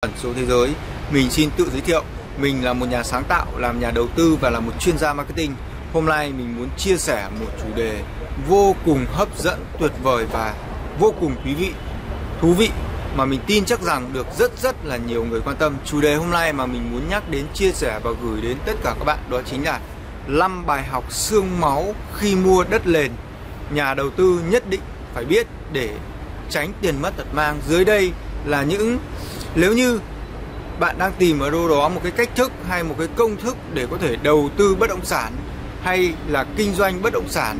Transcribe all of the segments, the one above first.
ẩn số thế giới. Mình xin tự giới thiệu, mình là một nhà sáng tạo, làm nhà đầu tư và là một chuyên gia marketing. Hôm nay mình muốn chia sẻ một chủ đề vô cùng hấp dẫn, tuyệt vời và vô cùng quý vị, thú vị mà mình tin chắc rằng được rất rất là nhiều người quan tâm. Chủ đề hôm nay mà mình muốn nhắc đến chia sẻ và gửi đến tất cả các bạn đó chính là 5 bài học xương máu khi mua đất nền. Nhà đầu tư nhất định phải biết để tránh tiền mất tật mang. Dưới đây là những nếu như bạn đang tìm ở đâu đó một cái cách thức hay một cái công thức để có thể đầu tư bất động sản hay là kinh doanh bất động sản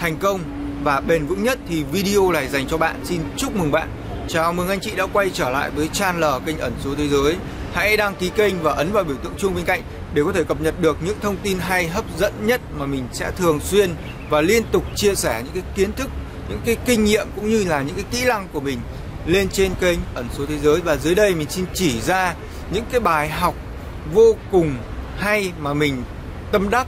thành công và bền vững nhất thì video này dành cho bạn. Xin chúc mừng bạn. Chào mừng anh chị đã quay trở lại với channel kênh ẩn số thế giới. Hãy đăng ký kênh và ấn vào biểu tượng chuông bên cạnh để có thể cập nhật được những thông tin hay hấp dẫn nhất mà mình sẽ thường xuyên và liên tục chia sẻ những cái kiến thức, những cái kinh nghiệm cũng như là những cái kỹ năng của mình lên trên kênh ẩn số thế giới và dưới đây mình xin chỉ ra những cái bài học vô cùng hay mà mình tâm đắc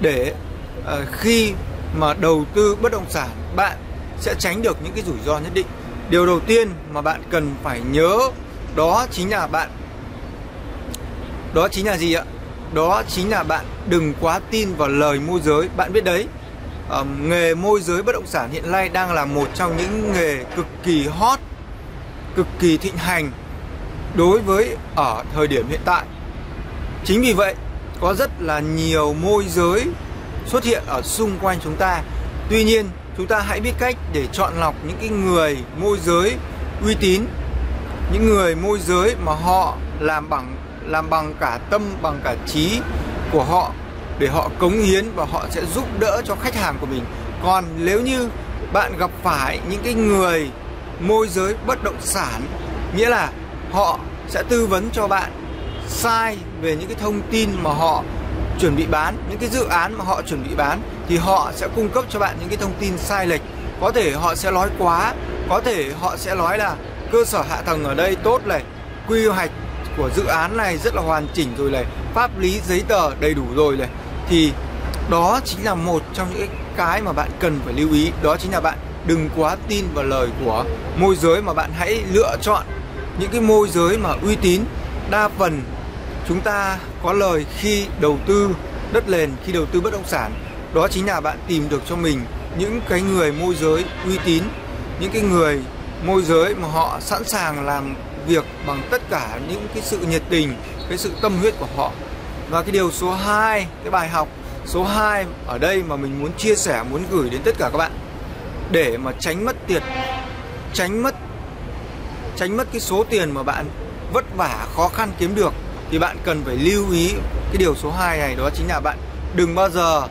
để uh, khi mà đầu tư bất động sản bạn sẽ tránh được những cái rủi ro nhất định. Điều đầu tiên mà bạn cần phải nhớ đó chính là bạn đó chính là gì ạ? Đó chính là bạn đừng quá tin vào lời môi giới. Bạn biết đấy, um, nghề môi giới bất động sản hiện nay đang là một trong những nghề cực kỳ hot cực kỳ thịnh hành đối với ở thời điểm hiện tại. Chính vì vậy, có rất là nhiều môi giới xuất hiện ở xung quanh chúng ta. Tuy nhiên, chúng ta hãy biết cách để chọn lọc những cái người môi giới uy tín, những người môi giới mà họ làm bằng làm bằng cả tâm, bằng cả trí của họ để họ cống hiến và họ sẽ giúp đỡ cho khách hàng của mình. Còn nếu như bạn gặp phải những cái người môi giới bất động sản, nghĩa là họ sẽ tư vấn cho bạn sai về những cái thông tin mà họ chuẩn bị bán, những cái dự án mà họ chuẩn bị bán, thì họ sẽ cung cấp cho bạn những cái thông tin sai lệch. Có thể họ sẽ nói quá, có thể họ sẽ nói là cơ sở hạ tầng ở đây tốt này, quy hoạch của dự án này rất là hoàn chỉnh rồi này, pháp lý giấy tờ đầy đủ rồi này. Thì đó chính là một trong những cái mà bạn cần phải lưu ý, đó chính là bạn đừng quá tin vào lời của môi giới mà bạn hãy lựa chọn những cái môi giới mà uy tín. Đa phần chúng ta có lời khi đầu tư đất nền, khi đầu tư bất động sản. Đó chính là bạn tìm được cho mình những cái người môi giới uy tín, những cái người môi giới mà họ sẵn sàng làm việc bằng tất cả những cái sự nhiệt tình, cái sự tâm huyết của họ. Và cái điều số 2 cái bài học số 2 ở đây mà mình muốn chia sẻ, muốn gửi đến tất cả các bạn để mà tránh mất tiền tránh mất tránh mất cái số tiền mà bạn vất vả khó khăn kiếm được thì bạn cần phải lưu ý cái điều số 2 này. Đó chính là bạn đừng bao giờ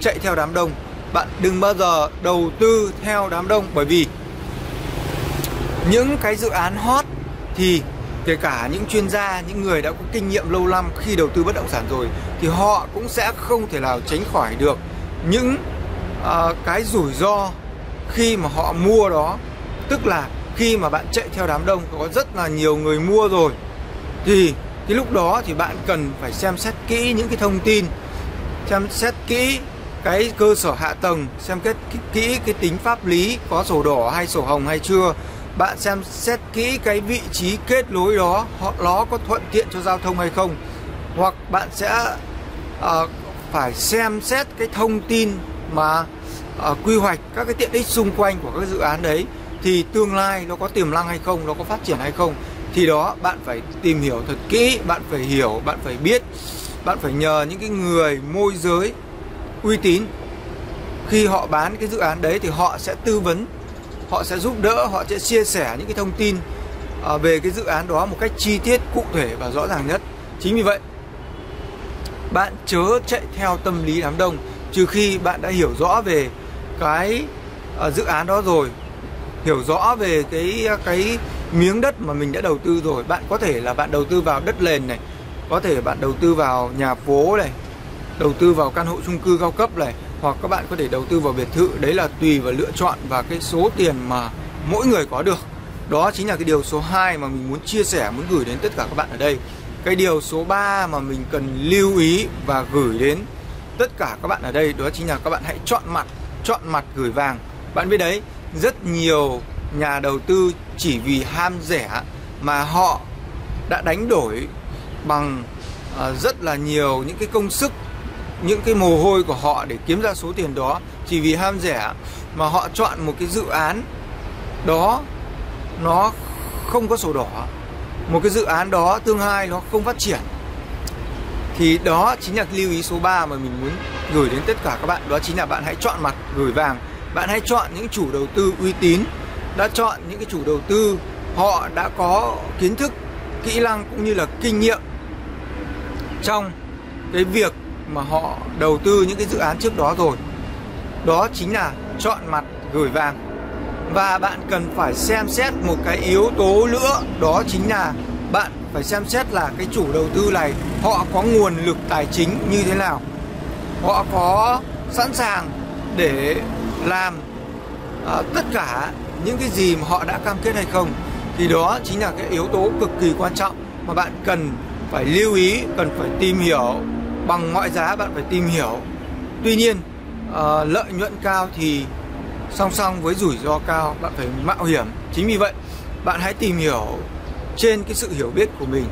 chạy theo đám đông. Bạn đừng bao giờ đầu tư theo đám đông. Bởi vì những cái dự án hot thì kể cả những chuyên gia những người đã có kinh nghiệm lâu năm khi đầu tư bất động sản rồi thì họ cũng sẽ không thể nào tránh khỏi được những uh, cái rủi ro khi mà họ mua đó tức là khi mà bạn chạy theo đám đông có rất là nhiều người mua rồi thì cái lúc đó thì bạn cần phải xem xét kỹ những cái thông tin xem xét kỹ cái cơ sở hạ tầng xem kết kỹ cái tính pháp lý có sổ đỏ hay sổ hồng hay chưa. Bạn xem xét kỹ cái vị trí kết nối đó họ nó có thuận tiện cho giao thông hay không. Hoặc bạn sẽ uh, phải xem xét cái thông tin mà uh, quy hoạch các cái tiện ích xung quanh của các dự án đấy thì tương lai nó có tiềm năng hay không nó có phát triển hay không thì đó bạn phải tìm hiểu thật kỹ bạn phải hiểu bạn phải biết bạn phải nhờ những cái người môi giới uy tín. Khi họ bán cái dự án đấy thì họ sẽ tư vấn họ sẽ giúp đỡ họ sẽ chia sẻ những cái thông tin uh, về cái dự án đó một cách chi tiết cụ thể và rõ ràng nhất. Chính vì vậy bạn chớ chạy theo tâm lý đám đông trừ khi bạn đã hiểu rõ về cái ờ, dự án đó rồi. Hiểu rõ về cái cái miếng đất mà mình đã đầu tư rồi. Bạn có thể là bạn đầu tư vào đất nền này, có thể bạn đầu tư vào nhà phố này, đầu tư vào căn hộ chung cư cao cấp này, hoặc các bạn có thể đầu tư vào biệt thự. Đấy là tùy vào lựa chọn và cái số tiền mà mỗi người có được. Đó chính là cái điều số 2 mà mình muốn chia sẻ, muốn gửi đến tất cả các bạn ở đây. Cái điều số 3 mà mình cần lưu ý và gửi đến tất cả các bạn ở đây, đó chính là các bạn hãy chọn mặt chọn mặt gửi vàng. Bạn biết đấy, rất nhiều nhà đầu tư chỉ vì ham rẻ mà họ đã đánh đổi bằng à, rất là nhiều những cái công sức, những cái mồ hôi của họ để kiếm ra số tiền đó. Chỉ vì ham rẻ mà họ chọn một cái dự án đó, nó không có sổ đỏ. Một cái dự án đó tương lai nó không phát triển thì đó chính là lưu ý số 3 mà mình muốn gửi đến tất cả các bạn. Đó chính là bạn hãy chọn mặt, gửi vàng. Bạn hãy chọn những chủ đầu tư uy tín. Đã chọn những cái chủ đầu tư họ đã có kiến thức, kỹ năng cũng như là kinh nghiệm trong cái việc mà họ đầu tư những cái dự án trước đó rồi. Đó chính là chọn mặt, gửi vàng. Và bạn cần phải xem xét một cái yếu tố nữa, đó chính là bạn phải xem xét là cái chủ đầu tư này họ có nguồn lực tài chính như thế nào. Họ có sẵn sàng để làm à, tất cả những cái gì mà họ đã cam kết hay không. Thì đó chính là cái yếu tố cực kỳ quan trọng mà bạn cần phải lưu ý cần phải tìm hiểu. Bằng mọi giá bạn phải tìm hiểu. Tuy nhiên à, lợi nhuận cao thì song song với rủi ro cao bạn phải mạo hiểm. Chính vì vậy bạn hãy tìm hiểu trên cái sự hiểu biết của mình.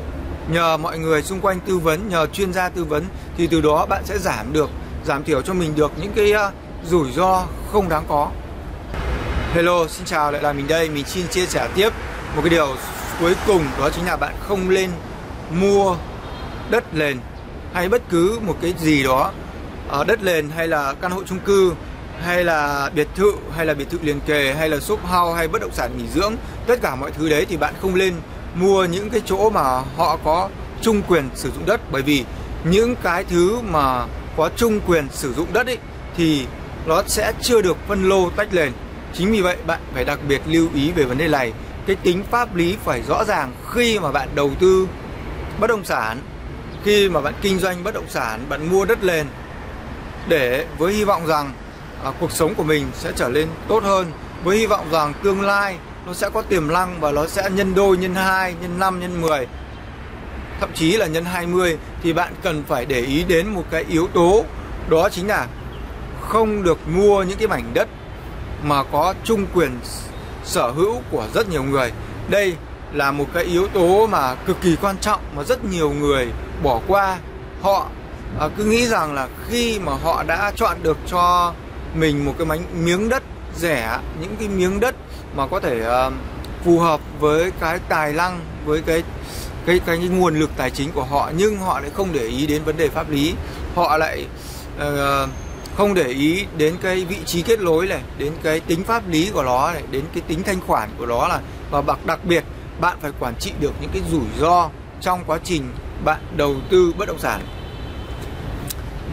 Nhờ mọi người xung quanh tư vấn nhờ chuyên gia tư vấn thì từ đó bạn sẽ giảm được giảm thiểu cho mình được những cái uh, rủi ro không đáng có. Hello, xin chào lại là mình đây Mình xin chia sẻ tiếp một cái điều cuối cùng Đó chính là bạn không lên mua đất nền Hay bất cứ một cái gì đó ở Đất nền hay là căn hộ chung cư Hay là biệt thự Hay là biệt thự liền kề Hay là shop house Hay bất động sản nghỉ dưỡng Tất cả mọi thứ đấy thì bạn không lên mua những cái chỗ mà họ có chung quyền sử dụng đất. Bởi vì những cái thứ mà có chung quyền sử dụng đất ấy Thì nó sẽ chưa được phân lô tách nền Chính vì vậy bạn phải đặc biệt lưu ý về vấn đề này. Cái tính pháp lý phải rõ ràng khi mà bạn đầu tư bất động sản Khi mà bạn kinh doanh bất động sản, bạn mua đất nền Để với hy vọng rằng à, cuộc sống của mình sẽ trở nên tốt hơn Với hy vọng rằng tương lai nó sẽ có tiềm năng và nó sẽ nhân đôi, nhân 2, nhân 5, nhân 10 Thậm chí là nhân 20 Thì bạn cần phải để ý đến một cái yếu tố Đó chính là không được mua những cái mảnh đất mà có chung quyền sở hữu của rất nhiều người. Đây là một cái yếu tố mà cực kỳ quan trọng mà rất nhiều người bỏ qua. Họ à, cứ nghĩ rằng là khi mà họ đã chọn được cho mình một cái mảnh miếng đất rẻ, những cái miếng đất mà có thể uh, phù hợp với cái tài năng, với cái cái cái, nguồn lực tài chính của họ nhưng họ lại không để ý đến vấn đề pháp lý. Họ lại uh, không để ý đến cái vị trí kết nối này đến cái tính pháp lý của nó này đến cái tính thanh khoản của nó là và bạc đặc biệt bạn phải quản trị được những cái rủi ro trong quá trình bạn đầu tư bất động sản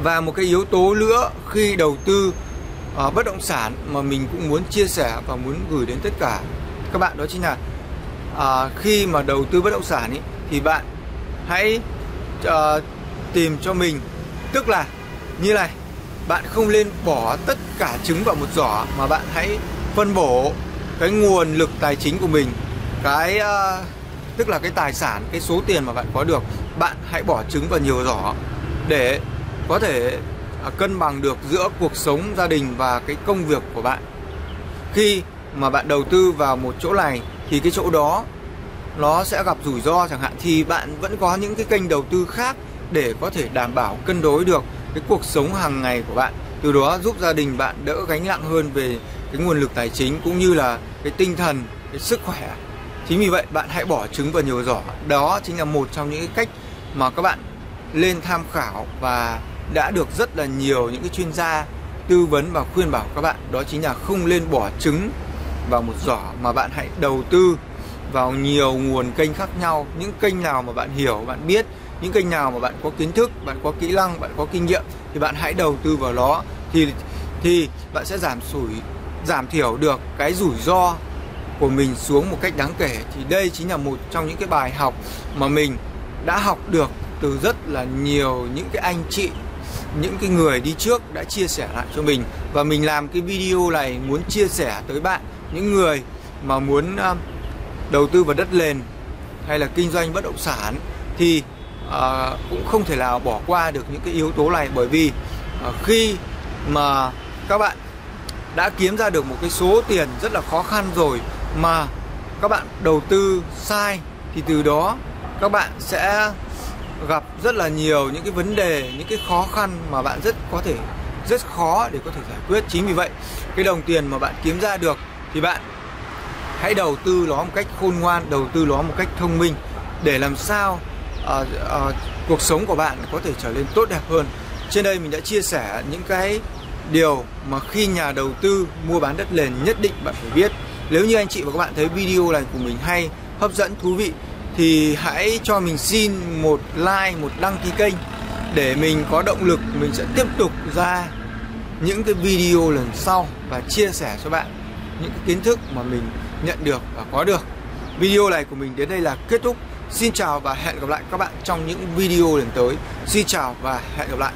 và một cái yếu tố nữa khi đầu tư uh, bất động sản mà mình cũng muốn chia sẻ và muốn gửi đến tất cả các bạn đó chính là uh, khi mà đầu tư bất động sản ý, thì bạn hãy uh, tìm cho mình tức là như này bạn không nên bỏ tất cả trứng vào một giỏ mà bạn hãy phân bổ cái nguồn lực tài chính của mình cái uh, tức là cái tài sản cái số tiền mà bạn có được bạn hãy bỏ trứng vào nhiều giỏ để có thể À, cân bằng được giữa cuộc sống gia đình và cái công việc của bạn. Khi mà bạn đầu tư vào một chỗ này, thì cái chỗ đó nó sẽ gặp rủi ro chẳng hạn, thì bạn vẫn có những cái kênh đầu tư khác để có thể đảm bảo cân đối được cái cuộc sống hàng ngày của bạn. Từ đó giúp gia đình bạn đỡ gánh nặng hơn về cái nguồn lực tài chính cũng như là cái tinh thần, cái sức khỏe. Chính vì vậy, bạn hãy bỏ trứng vào nhiều giỏ. Đó chính là một trong những cái cách mà các bạn lên tham khảo và đã được rất là nhiều những cái chuyên gia tư vấn và khuyên bảo các bạn. Đó chính là không nên bỏ trứng vào một giỏ mà bạn hãy đầu tư vào nhiều nguồn kênh khác nhau. Những kênh nào mà bạn hiểu, bạn biết, những kênh nào mà bạn có kiến thức, bạn có kỹ năng, bạn có kinh nghiệm thì bạn hãy đầu tư vào nó thì thì bạn sẽ giảm sủi, giảm thiểu được cái rủi ro của mình xuống một cách đáng kể. Thì đây chính là một trong những cái bài học mà mình đã học được từ rất là nhiều những cái anh chị những cái người đi trước đã chia sẻ lại cho mình. Và mình làm cái video này muốn chia sẻ tới bạn những người mà muốn ờ, đầu tư vào đất nền hay là kinh doanh bất động sản thì à, cũng không thể nào bỏ qua được những cái yếu tố này. Bởi vì à, khi mà các bạn đã kiếm ra được một cái số tiền rất là khó khăn rồi mà các bạn đầu tư sai thì từ đó các bạn sẽ gặp rất là nhiều những cái vấn đề những cái khó khăn mà bạn rất có thể rất khó để có thể giải quyết. Chính vì vậy cái đồng tiền mà bạn kiếm ra được thì bạn hãy đầu tư nó một cách khôn ngoan đầu tư nó một cách thông minh để làm sao uh, uh, cuộc sống của bạn có thể trở nên tốt đẹp hơn. Trên đây mình đã chia sẻ những cái điều mà khi nhà đầu tư mua bán đất nền nhất định bạn phải biết. Nếu như anh chị và các bạn thấy video này của mình hay hấp dẫn thú vị thì hãy cho mình xin một like, một đăng ký kênh để mình có động lực, mình sẽ tiếp tục ra những cái video lần sau và chia sẻ cho bạn những cái kiến thức mà mình nhận được và có được. Video này của mình đến đây là kết thúc. Xin chào và hẹn gặp lại các bạn trong những video lần tới. Xin chào và hẹn gặp lại.